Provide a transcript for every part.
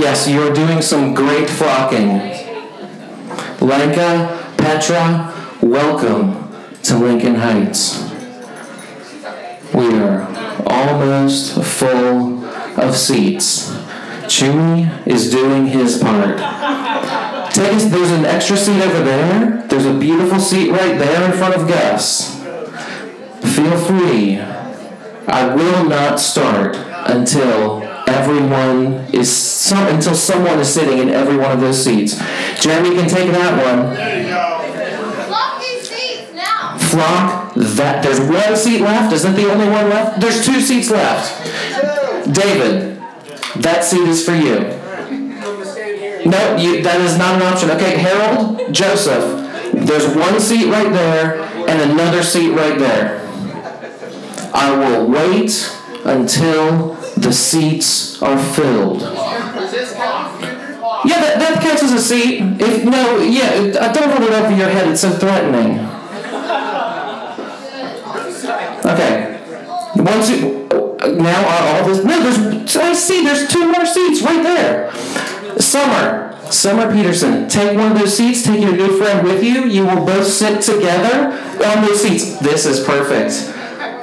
Yes, you're doing some great flocking. Lenka, Petra, welcome to Lincoln Heights. We are almost full of seats. Chewy is doing his part. Take there's an extra seat over there. There's a beautiful seat right there in front of Gus. Feel free. I will not start until everyone is some, until someone is sitting in every one of those seats. Jeremy can take that one. There you go. Lock these seats now. Flock that there's one seat left. Is that the only one left? There's two seats left. David, that seat is for you. No, you, that is not an option. Okay, Harold, Joseph, there's one seat right there and another seat right there. I will wait until the seats are filled. Yeah, that, that counts as a seat. If no, yeah, uh, don't hold it over your head. It's so threatening. Okay. Once you now are all this. No, there's. I see. There's two more seats right there. Summer. Summer Peterson, take one of those seats. Take your new friend with you. You will both sit together on those seats. This is perfect.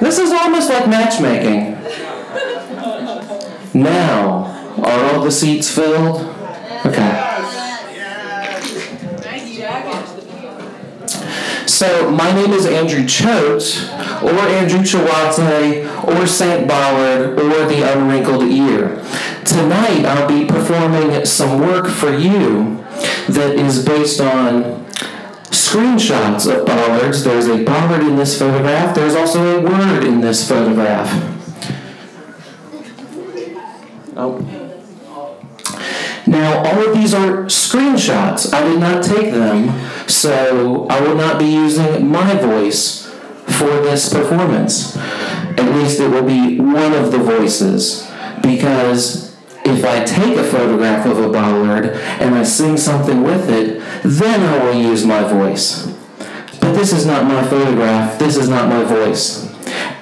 This is almost like matchmaking. Now, are all the seats filled? Okay. So my name is Andrew Choate, or Andrew Chawate, or St. Ballard, or the Unwrinkled Ear. Tonight I'll be performing some work for you that is based on screenshots of bollards. There's a bollard in this photograph. There's also a word in this photograph. Now, all of these are screenshots. I did not take them, so I will not be using my voice for this performance. At least it will be one of the voices, because if I take a photograph of a bollard and I sing something with it, then I will use my voice. But this is not my photograph, this is not my voice.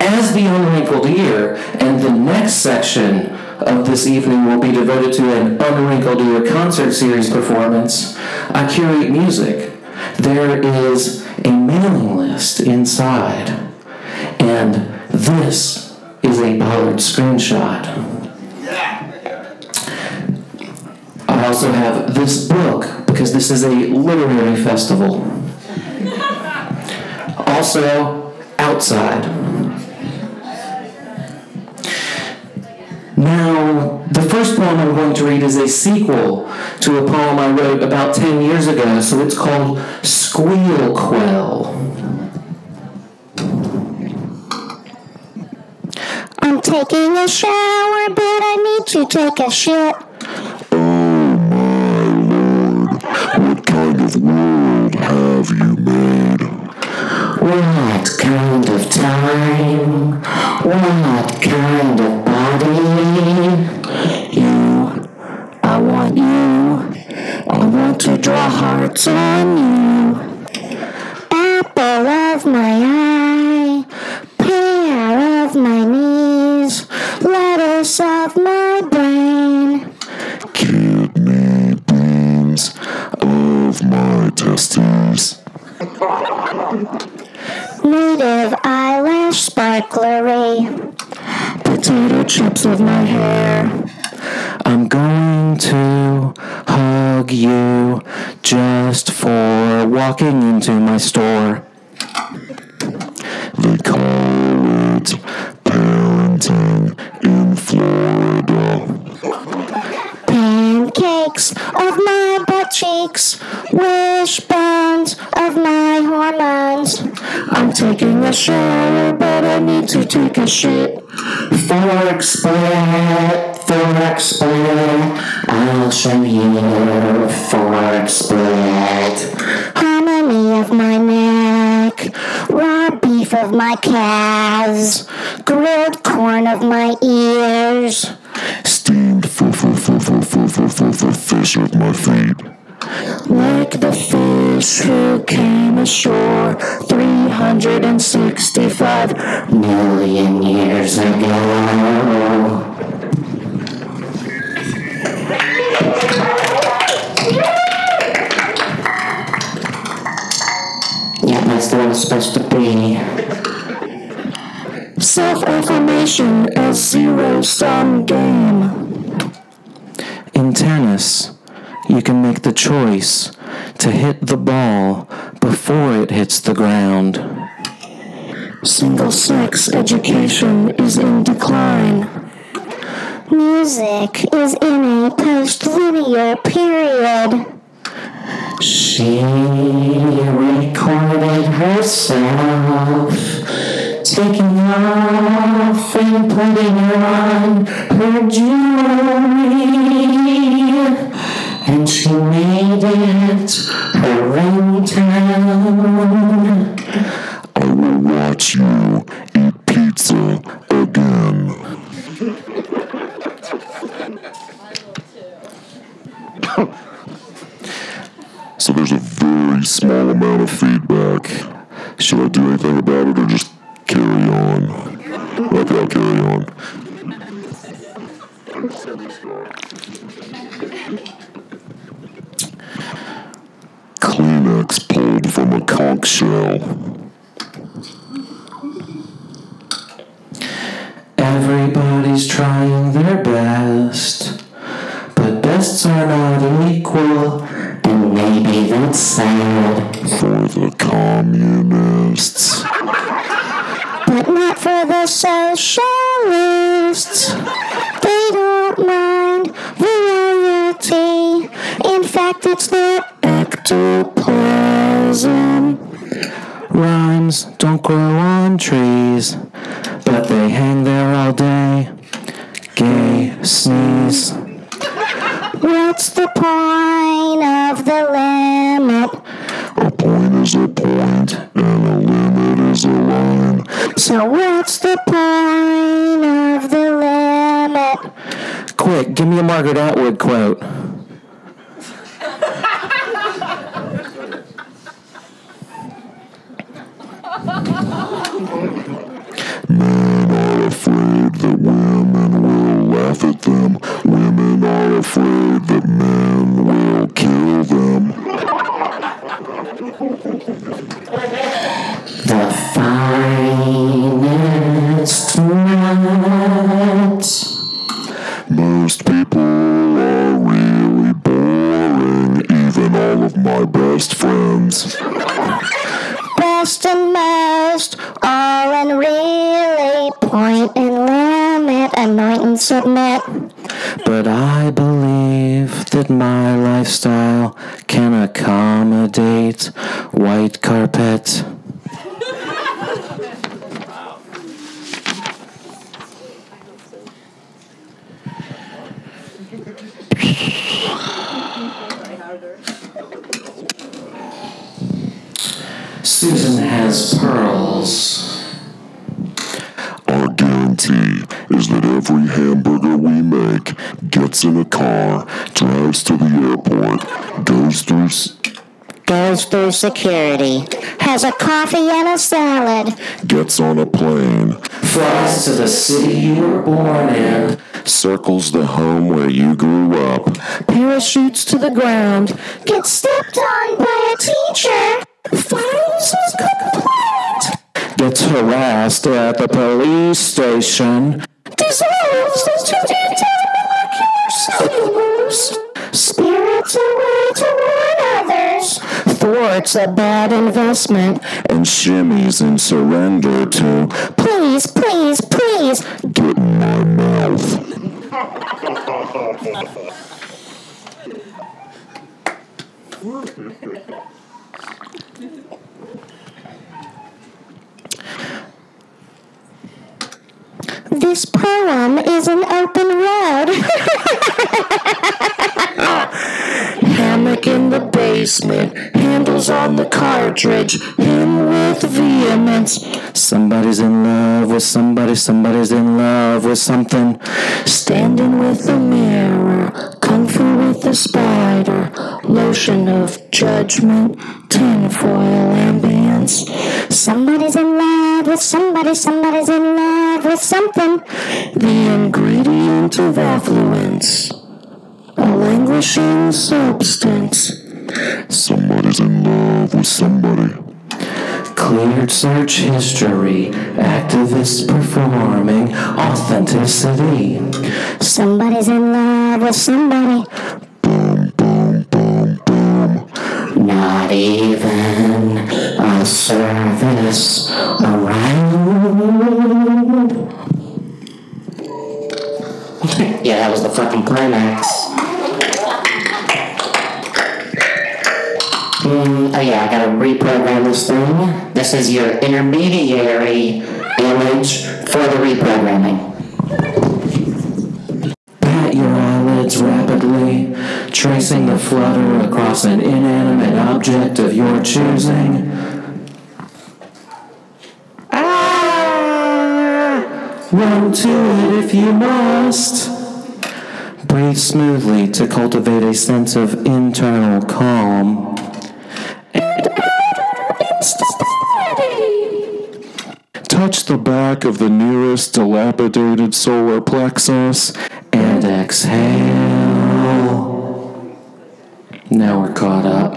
As the unwrinkled ear, and the next section of this evening will be devoted to an Unwrinkled Ear concert series performance, I curate music. There is a mailing list inside, and this is a Bollard screenshot. I also have this book because this is a literary festival. Also, outside. Now, the first poem I'm going to read is a sequel to a poem I wrote about 10 years ago, so it's called Squeal Quell. I'm taking a shower, but I need to take a shit. Oh my lord, what kind of world have you made? What kind of time? What kind of You, I want you. I want to draw hearts on you. Apple of my eye, pear of my knees, lettuce of my brain. Kidney beans of my testes. Chips of my hair. I'm going to hug you just for walking into my store. Pancakes of my butt cheeks, wishbones of my hormones. I'm taking a shower, but I need to take a shit. Fork split, fork split. I'll show you fork split. Harmony of my neck, raw beef of my calves, grilled corn of my ears. Stand for for for for for for for for fish at my feet. Like the fish who came ashore 365 million years ago. Yeah, that's the one it's supposed to be. Self-affirmation a zero-sum game. In tennis, you can make the choice to hit the ball before it hits the ground. Single-sex education is in decline. Music is in a post-linear period. She recorded herself taking off and putting on her jewelry. And she made it her ringtone. I will watch you eat pizza again. so there's a very small amount of feedback. Should I do anything about it or just are not equal, and maybe that's sad. for the communists. but not for the socialists. They don't mind reality. In fact, it's their ectoplasm. Rhymes don't grow on trees, but they hang there all day. Gay sneeze. What's the point of the limit? A point is a point, and a limit is a line. So what's the point of the limit? Quick, give me a Margaret Atwood quote. Men are afraid that women will laugh at them. Women are afraid that men will kill them. Susan has pearls. Our guarantee is that every hamburger we make gets in a car, drives to the airport, goes through. Goes through security, has a coffee and a salad. Gets on a plane, Flies to the city you were born in. circles the home where you grew up, Parachutes to the ground. Gets stepped on by a teacher. Files his complaint. Gets harassed at the police station. Dissolves into intermolecular cellulose. Spirits away to warn others. Thwarts a bad investment. and shimmies in surrender to Please, please, please. get in my mouth. This poem is an open road. Hammock in the basement. Handles on the cartridge. Him with vehemence. Somebody's in love with somebody. Somebody's in love with something. Standing with the mirror. Kung fu with the spider. Lotion of judgment. Tinfoil ambience. Somebody's in with somebody. Somebody's in love with something. The ingredient of affluence. A languishing substance. Somebody's in love with somebody. Cleared search history, activists performing authenticity. Somebody's in love with somebody. Not even a service around. yeah, that was the fucking climax. Mm, oh yeah, I gotta reprogram this thing. This is your intermediary image for the reprogramming. Tracing the flutter across an inanimate object of your choosing. Ah! Run to it if you must. Breathe smoothly to cultivate a sense of internal calm. Touch the back of the nearest dilapidated solar plexus. And exhale. Now we're caught up.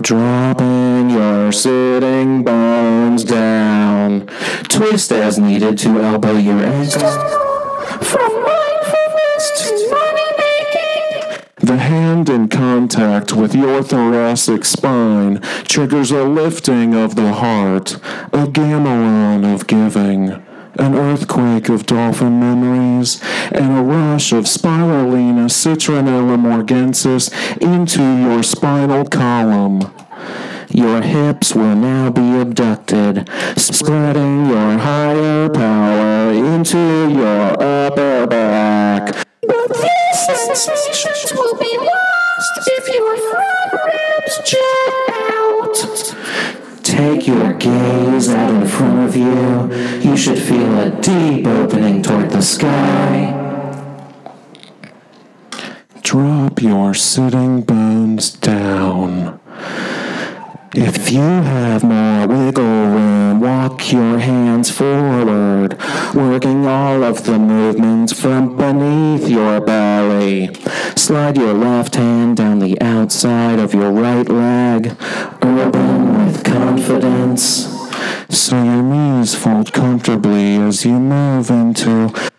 Dropping your sitting bones down. Twist as needed to elbow your ankles. From mindfulness to money making. The hand in contact with your thoracic spine triggers a lifting of the heart, a gamelan of giving, an earthquake of dolphin memories, and a rush of spirulina citronella morgensis into your spinal column. Your hips will now be abducted, spreading your higher power into your upper back. But these sensations will be lost if your front ribs jet out. Take your gaze out in front of you. You should feel a deep opening toward the sky. Drop your sitting bones down. If you have more wiggle room, walk your hands forward, working all of the movements from beneath your belly. Slide your left hand down the outside of your right leg, urban with confidence. So your knees fold comfortably as you move into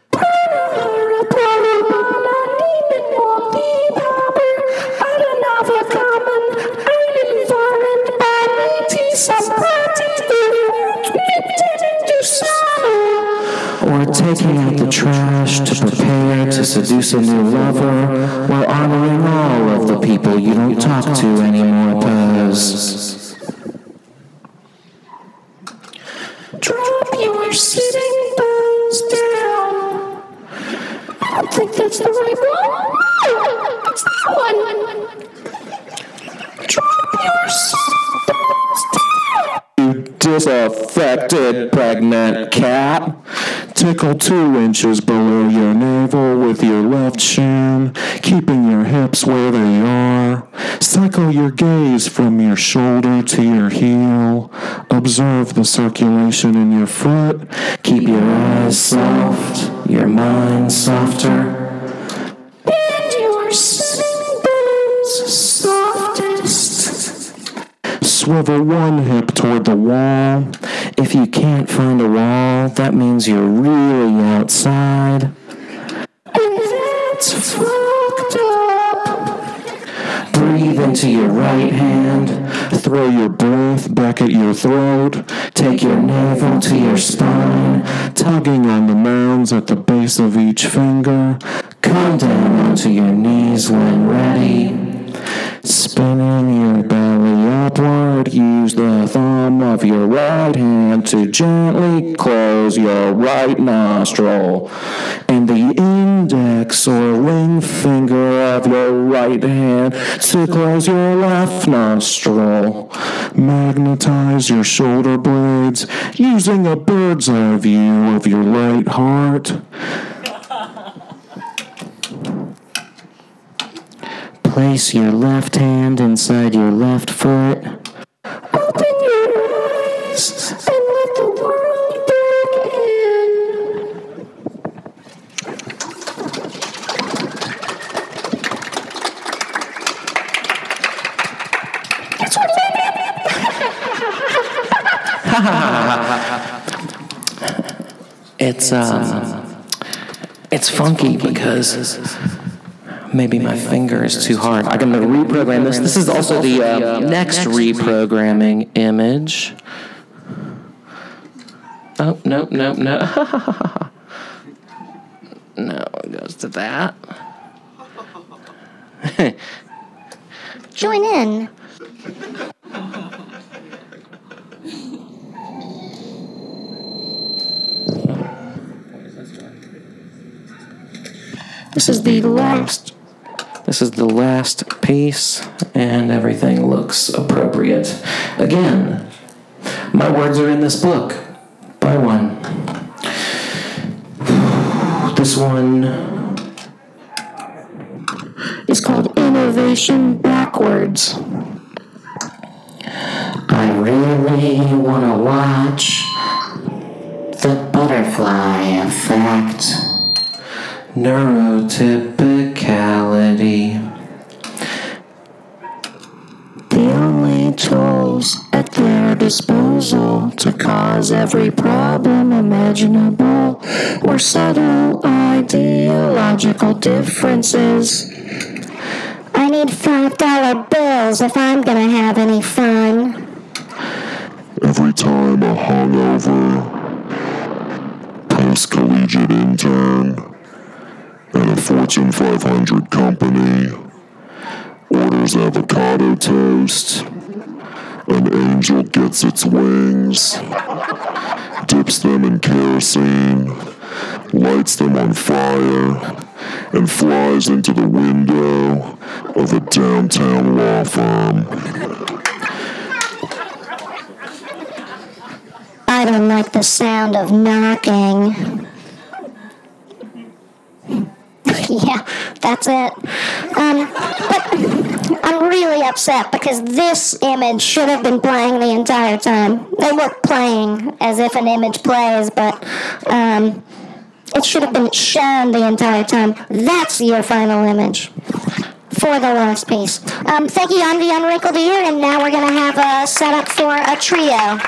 seduce a new lover, while honoring all of the people you don't talk to anymore pose. Drop your sitting bones down. I don't think that's the right one. It's that one. Drop your bones down. You Disaffected pregnant cat. Tickle two inches below your navel with your left shin, keeping your hips where they are. Cycle your gaze from your shoulder to your heel. Observe the circulation in your foot. Keep your eyes soft, your mind softer. Bend your sitting bones softest. Swivel one hip toward the wall. If you can't find a wall, that means you're really outside. That's fucked up. Breathe into your right hand. Throw your breath back at your throat, Take your navel to your spine. tugging on the mounds at the base of each finger. Come down onto your knees when ready. Spinning your belly upward, use the thumb of your right hand to gently close your right nostril, and the index or ring finger of your right hand to close your left nostril. Magnetize your shoulder blades using a bird's eye view of your right heart. Place your left hand inside your left foot. Open your eyes and let the world back in. That's what it's um, it's funky because maybe my finger is too hard. I'm gonna reprogram this. This is also the uh, next reprogramming image. Oh no no no! no, it goes to that. Join in. This is the last. This is the last piece, and everything looks appropriate. Again, my words are in this book. Buy one. This one It's called Innovation Backwards. I really want to watch the butterfly effect. Neurotypicality. The only tools at their disposal to cause every problem imaginable were subtle ideological differences. I need $5 bills if I'm going to have any fun. Every time a hungover post collegiate intern at a Fortune 500 company. Orders avocado toast, an angel gets its wings, dips them in kerosene, lights them on fire, and flies into the window of a downtown law firm. I don't like the sound of knocking. yeah, that's it. Um, but I'm really upset because this image should have been playing the entire time. They were playing as if an image plays, but um, it should have been shown the entire time. That's your final image for the last piece. Um, thank you, I'm the Unwrinkled Ear, and now we're going to have a setup for a trio.